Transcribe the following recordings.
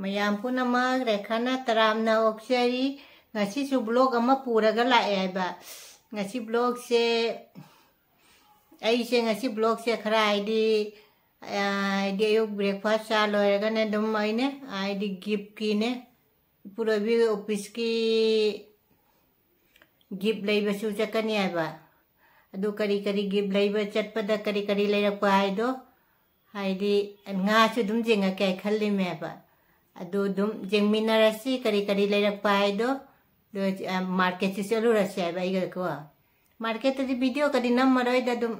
ꯃꯌꯥꯝ ꯄꯨꯝꯅꯃꯛ ꯔꯦꯈꯥꯅ ꯇꯔꯥꯝꯅ ꯑꯣꯛꯆꯔꯤ ꯉꯁꯤꯁꯨ ꯕ꯭ꯂꯣꯛ ꯑꯃ ꯄꯨꯔꯒ ꯂꯥꯛꯑꯦ ꯍꯥꯏꯕ ꯉꯁꯤ ꯕ꯭ꯂꯣꯛꯁꯦ ꯑꯩꯁꯦ ꯉꯁꯤ ꯕ꯭ꯂꯣꯛꯁꯦ ꯈꯔ ꯍꯥꯏꯗꯤ ꯍꯥꯏꯗꯤ ꯑꯌꯨꯛ ꯕ꯭ꯔꯦꯛꯐꯥꯁ ꯆꯥ ꯂꯣꯏꯔꯒꯅꯦ ꯑꯗꯨꯝ ꯑꯩꯅꯦ ꯍꯥꯏꯗꯤ ꯒꯤꯐꯀꯤꯅꯦ ꯏꯄꯨꯔꯣꯏꯕꯤ ꯑꯣꯐꯤꯁꯀꯤ ꯒꯤꯐ ꯂꯩꯕꯁꯨ ꯆꯠꯀꯅꯤ ꯍꯥꯏꯕ ꯑꯗꯨ ꯀꯔꯤ ꯀꯔꯤ ꯒꯤꯐ ꯂꯩꯕ ꯆꯠꯄꯗ ꯀꯔꯤ ꯀꯔꯤ ꯂꯩꯔꯛꯄ ꯍꯥꯏꯗꯣ ꯍꯥꯏꯗꯤ ꯉꯥꯁꯨ ꯑꯗꯨꯝ ꯌꯦꯡꯉꯛꯀꯦ ꯈꯜꯂꯤꯃꯦꯕ ꯑꯗꯨ ꯑꯗꯨꯝ ꯌꯦꯡꯃꯤꯟꯅꯔꯁꯤ ꯀꯔꯤ ꯀꯔꯤ ꯂꯩꯔꯛꯄ ꯍꯥꯏꯗꯣ मार्केट से चलू रसे है भाई को मार्केट तो वीडियो कदी नम मरोइद अदुम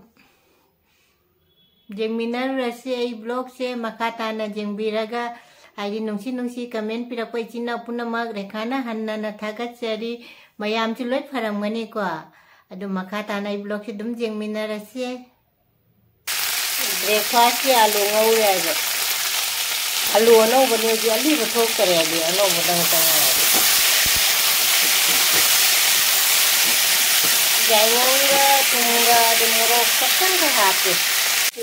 जेंगमिनर रसे आई ब्लॉग से मखा ताना जेंगबिरगा हाइदि नुंसी नुंसी कमेंट पिरप इचिना पुनमक रेखाना हन्ना थागतचरी मयाम चु लोय फरमगनी को अदु मखा ताना आई ब्लॉग से दुम जेंगमिनर रसे alu अनौबनेदि अलिब थोक्तरेदि अनौबदं तङादि जाइमोंगा तुंगा दि मोरो खतन का हापि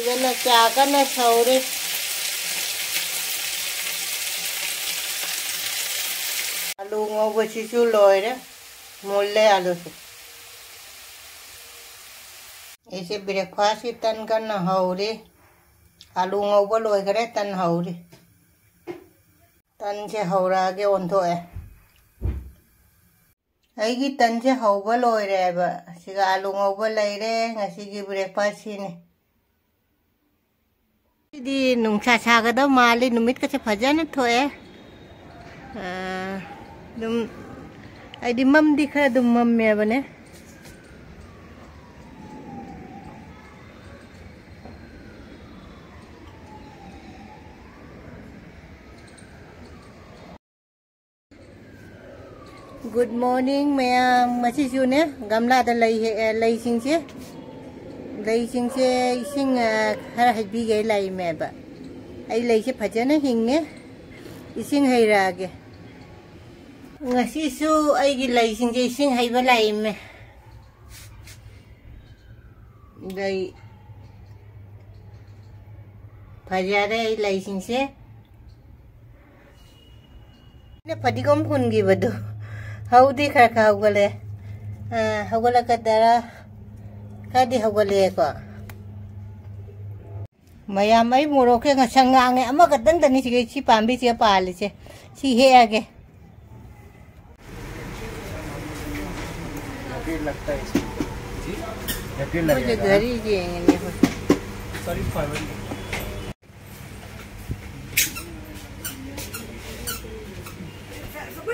इवेना चाका न सौरे alu ngobo chichu loire mulle alu se ऐसे ब्रेकफास्ट ही तन करना हौरी आलू ngobo loigre tan हौरी ꯇꯟꯁꯦ ꯍꯧꯔꯛꯑꯒꯦ ꯑꯣꯟꯊꯣꯛꯑꯦ ꯑꯩꯒꯤ ꯇꯟꯁꯦ ꯍꯧꯕ ꯂꯣꯏꯔꯦꯕ ꯁꯤꯒ ꯑꯂꯨ ꯉꯧꯕ ꯂꯩꯔꯦ ꯉꯁꯤꯒꯤ ꯕ꯭ꯔꯦꯛꯐꯥꯁ ꯁꯤꯅꯤ ꯁꯤꯗꯤ ꯅꯨꯡꯁꯥ ꯁꯥꯒꯗꯕ ꯃꯥꯜꯂꯤ ꯅꯨꯃꯤꯠꯀꯁꯦ ꯐꯖꯅ ꯊꯣꯛꯑꯦ ꯑꯗꯨꯝ ꯑꯩꯗꯤ ꯃꯝꯗꯤ ꯈꯔ ꯑꯗꯨꯝ ꯃꯝꯃꯦꯕꯅꯦ good morning mẹ mà chị chú nhé. Gam la ta lấy ờ, lấy sinh chứ. Lấy sinh chứ sinh ờ, hay hay bị cái lấy, mẹ bà. Ai lấy chứ, phải chứ, nó hình nhé. Sinh hay ra kì ngày xưa chú ai cái lấy sinh chứ sinh hay bà lấy, mẹ. Đây. Phải ra đây, lấy sinh chứ. Nó phải đi công phun gì vậy đâu ꯍꯧꯗꯤ ꯈꯔ ꯈꯔ ꯍꯧꯒꯠꯂꯦ ꯍꯧꯒꯠꯂꯛꯀꯗꯔꯥ ꯈꯔꯗꯤ ꯍꯧꯒꯠꯂꯛꯑꯦꯀꯣ ꯃꯌꯥꯝ ꯑꯩ ꯃꯣꯔꯣꯛꯁꯦ ꯉꯁꯪ ꯉꯥꯡꯉꯦ ꯑꯃꯈꯛꯇꯪꯗꯅꯤ ꯁꯤꯒ ꯁꯤ ꯄꯥꯝꯕꯤꯁꯤꯒ ꯄꯥꯜꯂꯤꯁꯦ ꯁꯤ ꯍꯦꯛꯑꯒꯦ लगता है जी मुझे घर ही जाएंगे सॉरी फाइबर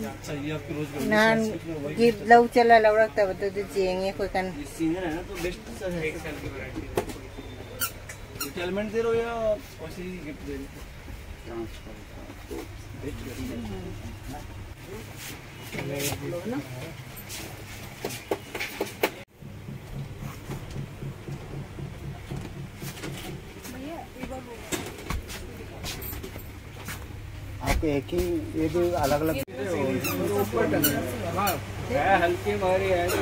नहान गीत लव चला लवड़कता बता तो, तो चेंगे कोई कन। सीनियर है ना तो बेस्ट सर है। दे रहे हो या वैसे ही रहे हो? ट्रांसफ़र एक ही ये भी अलग अलग है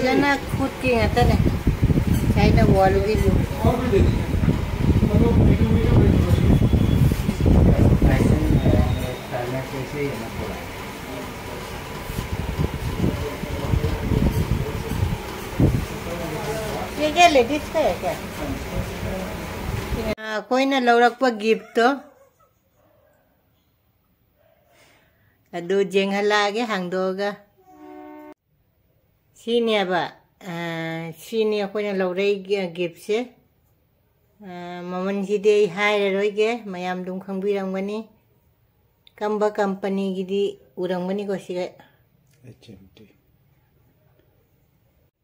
नहीं ना खुद की है वॉल भी చేసి వెళ్ళకూడదు ये क्या लेडीज का है क्या आ, कोई ना लौड़क पर गिफ्ट तो दो जेंग हला आगे हांग दोगा सीने अब सीने कोई ना लौड़े गिफ्ट से ममन जी दे हाय रोई गे मैं आम दुम खंग भी रंग बनी कंबा कंपनी की दी उरंगनी कोशिश है अच्छा मिट्टी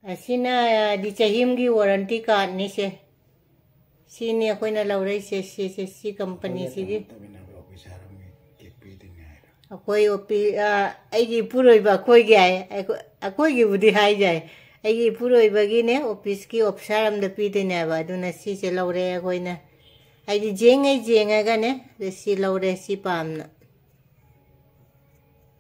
ऐसी ना दिच्छीम की वारंटी कार्ड नहीं से सीने कोई ना लग रही से से से सी कंपनी सी दी तभी ओपी आ ऐ की पूरो इबा कोई क्या है ऐ कोई की बुद्धि जाए ऐ की पूरो इबा की ने ऑफ़िस की ऑफिसर हम दिप्पी दिन आएगा तो ना सी से लग रही कोई ना ऐ की जेंगे जेंगे का ने तो सी लग रही सी पाम ना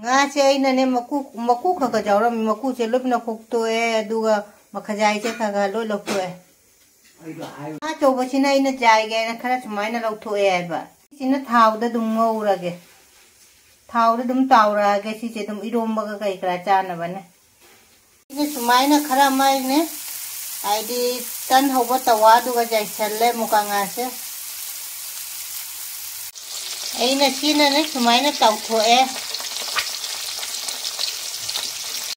nga che ai na ne maku maku kha kha jaw ra maku che lop na khok to e du ga ma kha jai che kha ga lo lo ko e ha cho ba chi na ina jai ga na khara smai na lo to e ba. Chi na thau da dum ngau ra ge thau da dum tau ra ge chi che dum irom ba ga kai kra cha na ba ne. Chi smai na khara mai ne, ai di tan ho ba tawa du ga jai chal le mu ka nga se ai na chi na ne smai na tau tho e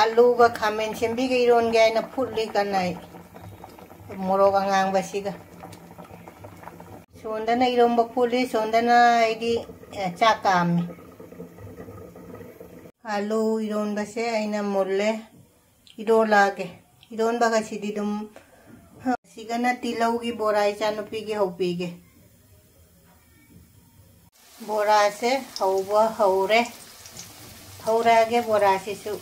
alu ga khamen sembi ga iron ga ina phutli kanai morok angang basiga ꯁꯣꯟꯗꯅ ꯏꯔꯣꯝꯕ ꯐꯨꯠꯂꯤ ꯁꯣꯟꯗꯅ ꯑꯩꯗꯤ ꯆꯥꯛ ꯀꯥꯝꯃꯤ ꯑꯥꯂꯨ ꯏꯔꯣꯟꯕꯁꯦ ꯑꯩꯅ ꯃꯨꯜꯂꯦ ꯏꯔꯣꯜꯂꯛꯑꯒꯦ ꯏꯔꯣꯟꯕꯒꯁꯤꯗꯤ ꯑꯗꯨꯝ ꯁꯤꯒꯅ ꯇꯤꯜꯍꯧꯒꯤ ꯕꯣꯔꯥ ꯏꯆꯥꯅꯨꯄꯤꯒꯤ ꯍꯧꯕꯤꯒꯦ बोरासे हौब हौरे हौरागे बोरासीसु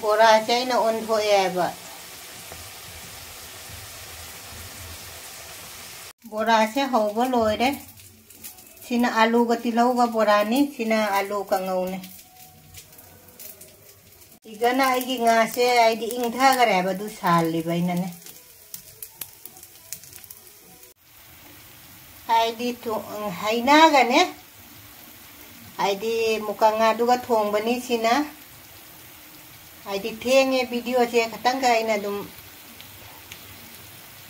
बोरासे न ओंधोएब बोरासे हौब लोरे सिना आलू ग तिलौग बोरानी सिना आलू कंगौने इगना आइगी ngaसे आइदी इंगधागरेब दु साल लिबैनने ꯍꯥꯏꯗꯤ ꯍꯩꯅꯥꯒꯅꯦ ꯍꯥꯏꯗꯤ ꯃꯨꯀꯥ ꯉꯥꯗꯨꯒ ꯊꯣꯡꯕꯅꯤ ꯁꯤꯅ ꯍꯥꯏꯗꯤ ꯊꯦꯡꯉꯦ ꯚꯤꯗꯤꯑꯣꯁꯦ ꯈꯇꯪꯒ ꯑꯩꯅ ꯑꯗꯨꯝ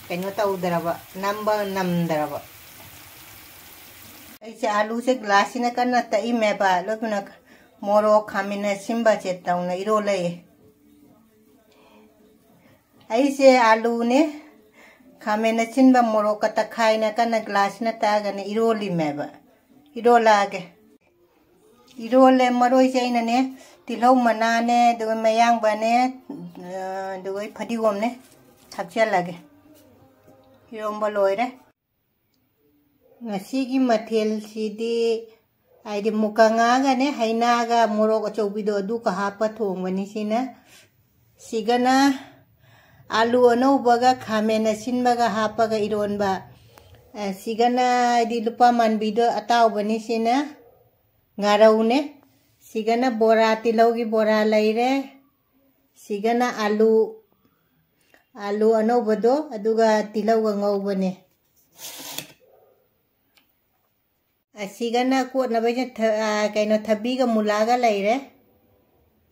ꯀꯩꯅꯣ ꯇꯧꯗ꯭ꯔꯕ ꯅꯝꯕ ꯅꯝꯗ꯭ꯔꯕ ꯑꯩꯁꯦ ꯑꯥꯂꯨꯁꯦ ꯒ꯭ꯂꯥꯁꯁꯤꯅ ꯀꯟꯅ ꯇꯛꯏꯃꯦꯕ ꯂꯣꯏꯅ ꯃꯣꯔꯣꯛ ꯈꯥꯃꯦꯟ ꯑꯁꯤꯟꯕꯁꯦ ꯇꯧꯅ ꯏꯔꯣꯜꯂꯛꯑꯦ ꯑꯩꯁꯦ ꯑꯥꯂꯨꯅꯦ खामे चिंब मोरक खाने कन ग्लास नागने इरोलीमेब इरोलागे इरोल मरने तिलौ मनाने मयांबने फटिगोमने थाजलगे इोब लोर मथेल हाई मुकाने हईना मोरक अचौबीद हाप थोबनी सेना ꯑꯥꯂꯨ ꯑꯅꯧꯕꯒ ꯈꯥꯃꯦꯟ ꯑꯁꯤꯟꯕꯒ ꯍꯥꯞꯄꯒ ꯏꯔꯣꯟꯕ ꯁꯤꯒꯅ ꯍꯥꯏꯗꯤ ꯂꯨꯄꯥ ꯃꯥꯟꯕꯤꯗꯣ ꯑꯇꯥꯎꯕꯅꯤ ꯁꯤꯅ ꯉꯥꯔꯧꯅꯦ ꯁꯤꯒꯅ ꯕꯣꯔꯥ ꯇꯤꯜꯍꯧꯒꯤ ꯕꯣꯔꯥ ꯂꯩꯔꯦ ꯁꯤꯒꯅ ꯑꯥꯂꯨ ꯑꯥꯂꯨ ꯑꯅꯧꯕꯗꯣ ꯑꯗꯨꯒ ꯇꯤꯜꯍꯧꯒ ꯉꯧꯕꯅꯦ ꯑꯁꯤꯒꯅ ꯀꯣꯠꯅꯕꯁꯦ ꯀꯩꯅꯣ ꯊꯕꯤꯒ ꯃꯨꯂꯥꯒ ꯂꯩꯔꯦ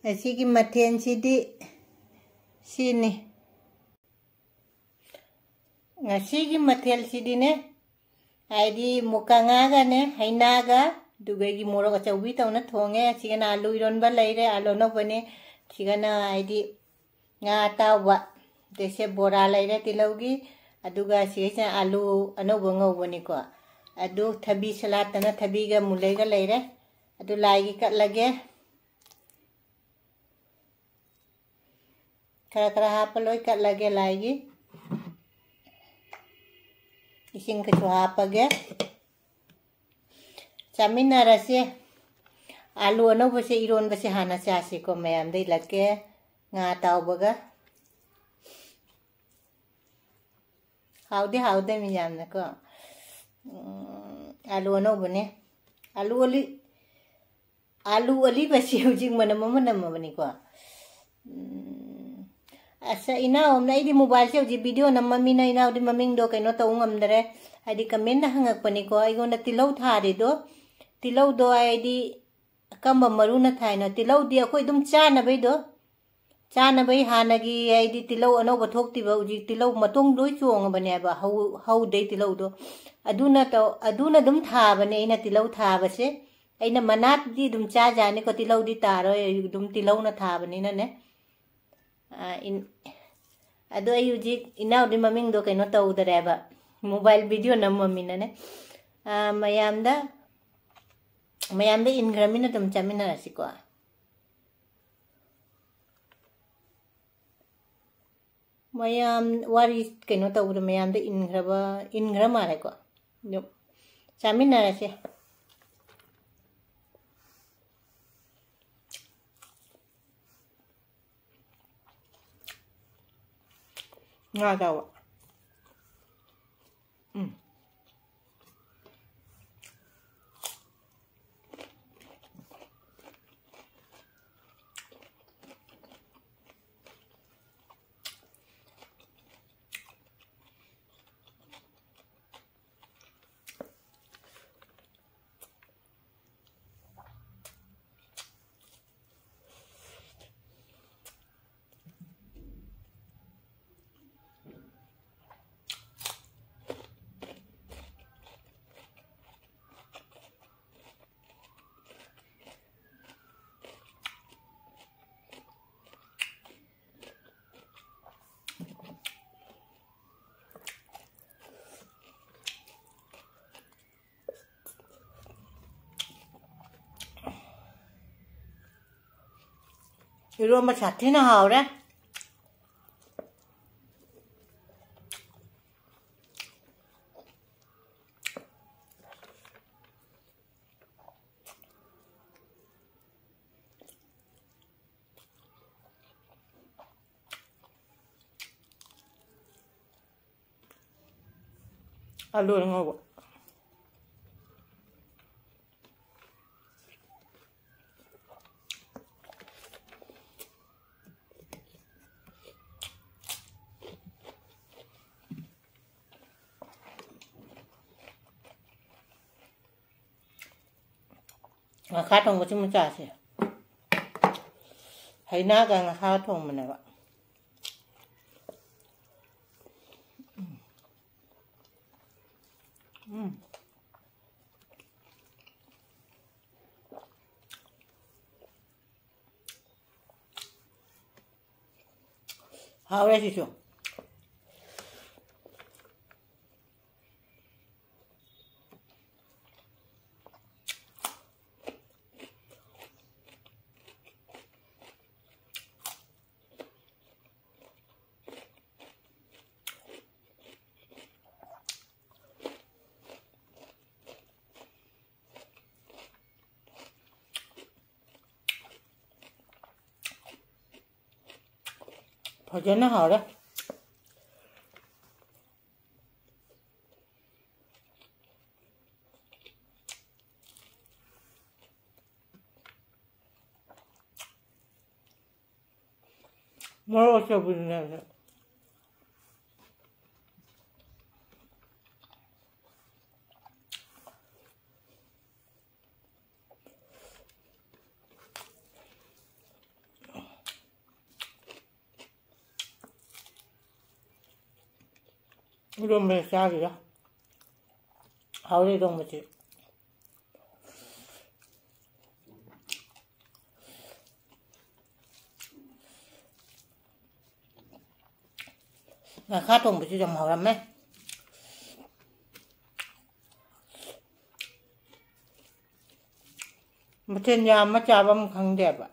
ꯑꯁꯤꯒꯤ ꯃꯊꯦꯜꯁꯤꯗꯤ ꯁꯤꯅꯤ ngasi gi matel si dine ai di muka ngaga ne haina ga dugai gi moro ka chawi ta na thonge chi na alu iron ba lai re alu no bane chi na ai di nga ta wa de se bora lai re tilau gi aduga si cha alu ano bo ngau bane ko adu thabi salat na thabi ga mulai ga lai re adu lai gi kat lage खरा खरा हाप लोई कट लगे लाएगी ඉසිංකචවාපග ꯆꯥꯃꯤꯟꯅꯔꯁꯦ ꯑꯥꯂꯨ ꯑꯅꯧꯕꯁꯦ ꯏꯔꯣꯟꯕꯁꯦ ꯍꯥꯟꯅ ꯆꯥꯁꯤꯀꯣ ꯃꯌꯥꯝꯗꯩ ꯂꯛꯀꯦ ꯉꯥ ꯇꯥꯎꯕꯒ ꯍꯥꯎꯗꯤ ꯍꯥꯎꯗꯦ ꯃꯤꯌꯥꯝꯅꯀꯣ ꯑꯥꯂꯨ ꯑꯅꯧꯕꯅꯦ ꯑꯥꯂꯨ ꯑꯂꯤ ꯑꯥꯂꯨ ꯑꯂꯤꯕꯁꯤ ꯍꯧꯖꯤꯛ ꯃꯅꯝ ꯑꯃ ꯅꯝꯃꯕꯅꯤꯀꯣ asa inaw na idi mobile siya, di video, na mami na inaw di maming do, kay no taw ngam dere. Ay, di kamen na hangag pani ko. Ay na tilaw thari do. Tilaw do, ay, di kamba maru na thay na tilaw di ako idum cha na bay do. Cha na bay hanagi ay, di tilaw ano, ba thok ti ba, uji tilaw matong do chuang ba ne ba, hau hau dei tilaw do. Aduna to aduna dum tha ba ne ina tilaw tha ba se. Ai na manat di dum cha ja ne ko, tilaw di taro dum tilaw na tha ba ne na ne. ꯑꯗꯣ ꯑꯩ ꯍꯧꯖꯤꯛ ꯏꯅꯥꯎꯗꯤ ꯃꯃꯤꯡꯗꯣ ꯀꯩꯅꯣ ꯇꯧꯗꯔꯦꯕ mobile video ꯅꯝꯃꯃꯤꯅꯅꯦ ꯃꯌꯥꯝꯗ ꯃꯌꯥꯝꯗ ꯏꯟꯈ꯭ꯔꯃꯤꯅ ꯑꯗꯨꯝ ꯆꯥꯃꯤꯟꯅꯔꯁꯤꯀꯣ ꯃꯌꯥꯝ ꯋꯥꯔꯤ ꯀꯩꯅꯣ ꯇꯧꯕꯗ ꯃꯌꯥꯝꯗ ꯏꯟꯈ꯭ꯔꯕ ꯏꯟꯈ꯭ꯔ ꯃꯥꯜꯂꯦꯀꯣ ꯑꯗꯨ ꯆꯥꯃꯤꯟꯅꯔꯁꯦ 那倒，嗯。 이러면 자티나 하오래? 알로 이런 거고. 아카 통고 좀 짜세 요. 하이나강 아카 통문에 봐. 음. 하우레시 죠. phải cho nó hồi đó. Mới cho bình này 이런 몇 살이야? 하울이 동무지. 나 가동무지 좀 하라매. 무슨 야, 뭐 잡으면 강대봐.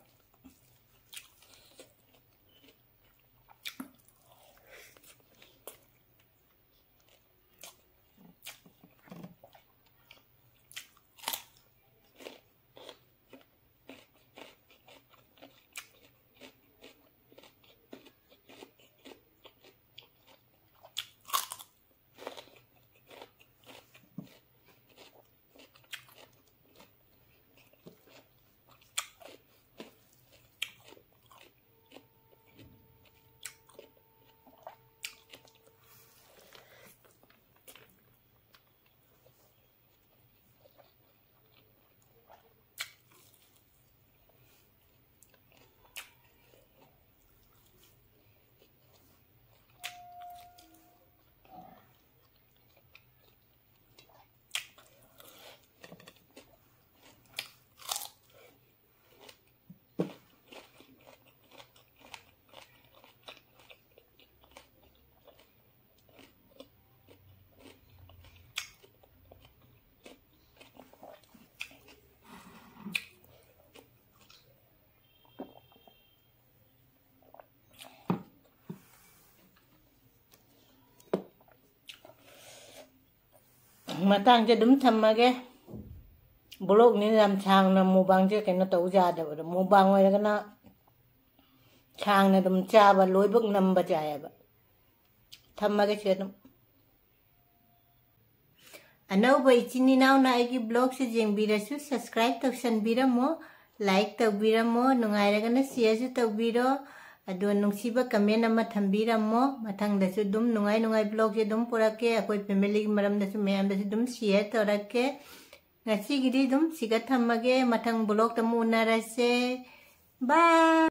mà matang je dum tham ma ge blog ni lam chang na mu bang je kaina to ja da ba mu bang wa ga na chang na dum cha ba loi buk nam ba ja ya ba tham ma ge che dum अनौब इचिन इनाउन अगी blog से जेंबीरसु subscribe तौसनबीरमो like तौबीरमो नुंगायरगन share तौबीरो अदो नुसीब कमेंट अम थम्बीरमो मथंगदसु दुम नुगाई नुगाई ब्लॉग से दुम पुरके अकोई फैमिली की मरमदसु मैमदसु दुम शेयर तोरके ngasi gidi dum siga thamage mathang blog tamu